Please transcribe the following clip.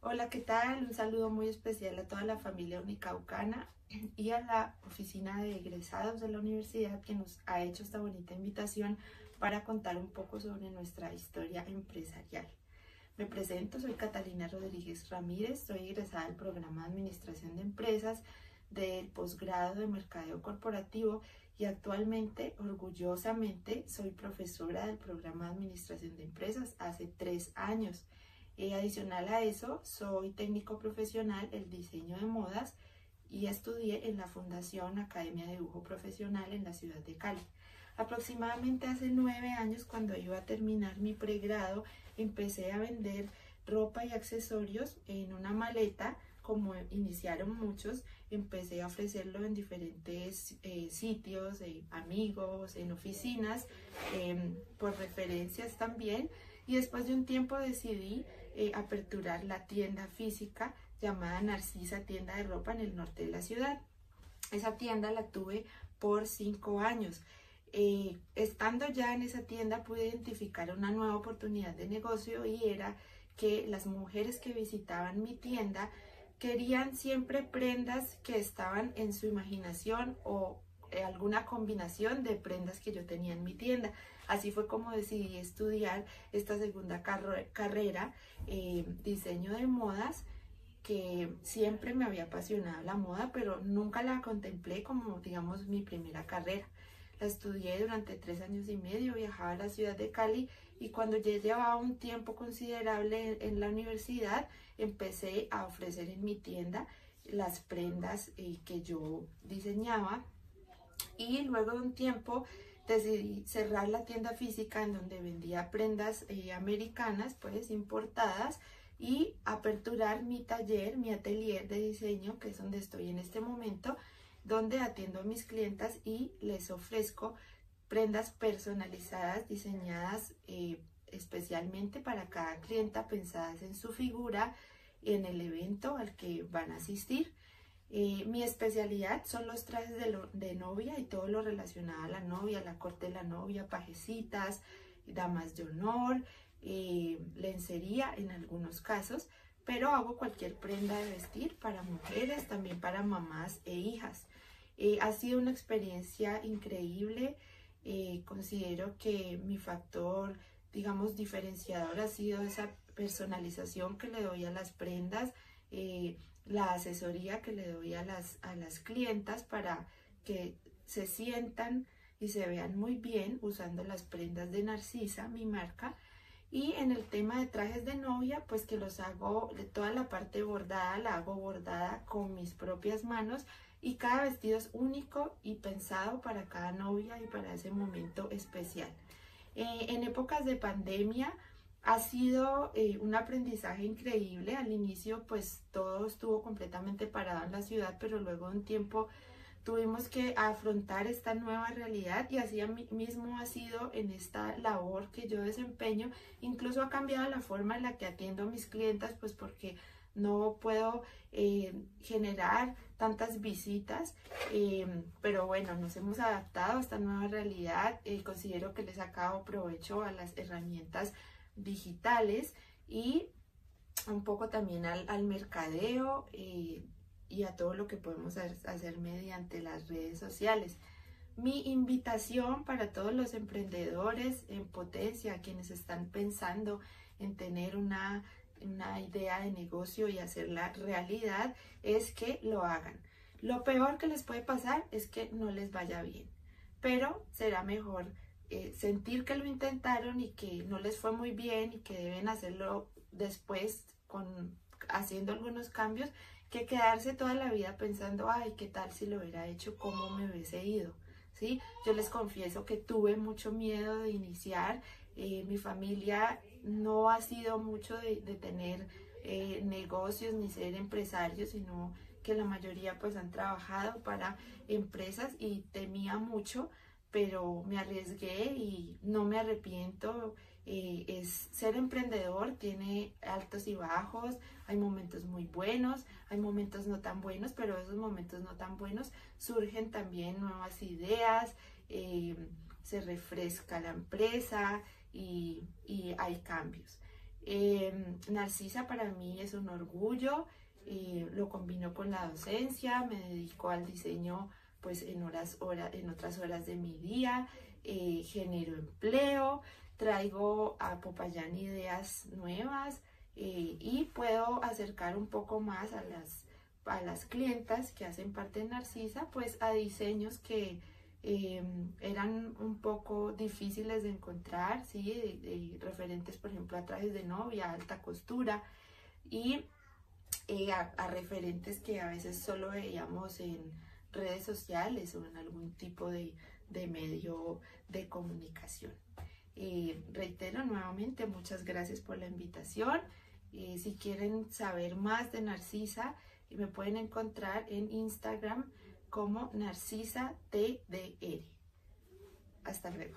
Hola, ¿qué tal? Un saludo muy especial a toda la familia unicaucana y a la oficina de egresados de la universidad que nos ha hecho esta bonita invitación para contar un poco sobre nuestra historia empresarial. Me presento, soy Catalina Rodríguez Ramírez, soy egresada del programa de Administración de Empresas del posgrado de Mercadeo Corporativo y actualmente, orgullosamente, soy profesora del programa de Administración de Empresas hace tres años. Eh, adicional a eso, soy técnico profesional en diseño de modas y estudié en la Fundación Academia de Dibujo Profesional en la ciudad de Cali. Aproximadamente hace nueve años, cuando iba a terminar mi pregrado, empecé a vender ropa y accesorios en una maleta, como iniciaron muchos, empecé a ofrecerlo en diferentes eh, sitios, amigos, en oficinas, em, por referencias también. Y después de un tiempo decidí eh, aperturar la tienda física llamada Narcisa Tienda de Ropa en el norte de la ciudad. Esa tienda la tuve por cinco años. Eh, estando ya en esa tienda pude identificar una nueva oportunidad de negocio y era que las mujeres que visitaban mi tienda querían siempre prendas que estaban en su imaginación o alguna combinación de prendas que yo tenía en mi tienda. Así fue como decidí estudiar esta segunda carrera, eh, diseño de modas, que siempre me había apasionado la moda, pero nunca la contemplé como, digamos, mi primera carrera. La estudié durante tres años y medio, viajaba a la ciudad de Cali y cuando ya llevaba un tiempo considerable en, la universidad, empecé a ofrecer en mi tienda las prendas eh, que yo diseñaba y luego de un tiempo decidí cerrar la tienda física en donde vendía prendas eh, americanas, pues importadas, y aperturar mi taller, mi atelier de diseño, que es donde estoy en este momento, donde atiendo a mis clientas y les ofrezco prendas personalizadas, diseñadas eh, especialmente para cada clienta, pensadas en su figura, en el evento al que van a asistir. Eh, mi especialidad son los trajes de, novia y todo lo relacionado a la novia, la corte de la novia, pajecitas, damas de honor, eh, lencería en algunos casos, pero hago cualquier prenda de vestir para mujeres, también para mamás e hijas. Eh, ha sido una experiencia increíble. considero que mi factor, digamos, diferenciador ha sido esa personalización que le doy a las prendas, la asesoría que le doy a las, a las clientas para que se sientan y se vean muy bien usando las prendas de Narcisa, mi marca. Y en el tema de trajes de novia, pues que los hago, toda la parte bordada, la hago bordada con mis propias manos y cada vestido es único y pensado para cada novia y para ese momento especial. Eh, en épocas de pandemia, ha sido eh, un aprendizaje increíble. Al inicio pues todo estuvo completamente parado en la ciudad, pero luego un tiempo tuvimos que afrontar esta nueva realidad y así mismo ha sido en esta labor que yo desempeño. Incluso ha cambiado la forma en la que atiendo a mis clientas pues porque no puedo eh, generar tantas visitas, eh, pero bueno, nos hemos adaptado a esta nueva realidad. considero que les he sacado provecho a las herramientas digitales y un poco también al, mercadeo eh, y a todo lo que podemos hacer, mediante las redes sociales. Mi invitación para todos los emprendedores en potencia, quienes están pensando en tener una, una idea de negocio y hacerla realidad, es que lo hagan. Lo peor que les puede pasar es que no les vaya bien, pero será mejor eh, sentir que lo intentaron y que no les fue muy bien y que deben hacerlo después con haciendo algunos cambios que quedarse toda la vida pensando, ay, ¿qué tal si lo hubiera hecho? ¿Cómo me hubiese ido? ¿Sí? Yo les confieso que tuve mucho miedo de iniciar. Eh, mi familia no ha sido mucho de, tener eh, negocios ni ser empresarios, sino que la mayoría pues han trabajado para empresas y temía mucho pero me arriesgué y no me arrepiento. Eh, es ser emprendedor, tiene altos y bajos, hay momentos muy buenos, hay momentos no tan buenos, pero esos momentos no tan buenos surgen también nuevas ideas, eh, se refresca la empresa y, hay cambios. Em, Narcisa para mí es un orgullo, eh, lo combino con la docencia, me dedico al diseño pues en, horas, en otras horas de mi día, eh, genero empleo, traigo a Popayán ideas nuevas eh, y puedo acercar un poco más a las, a las clientas que hacen parte de Narcisa pues a diseños que Em, eran un poco difíciles de encontrar, ¿sí? referentes, por ejemplo, a trajes de novia, alta costura y eh, a, referentes que a veces solo veíamos en redes sociales o en algún tipo de, medio de comunicación. Eh, reitero nuevamente, muchas gracias por la invitación. Eh, si quieren saber más de Narcisa, me pueden encontrar en Instagram como Narcisa TDR. Hasta luego.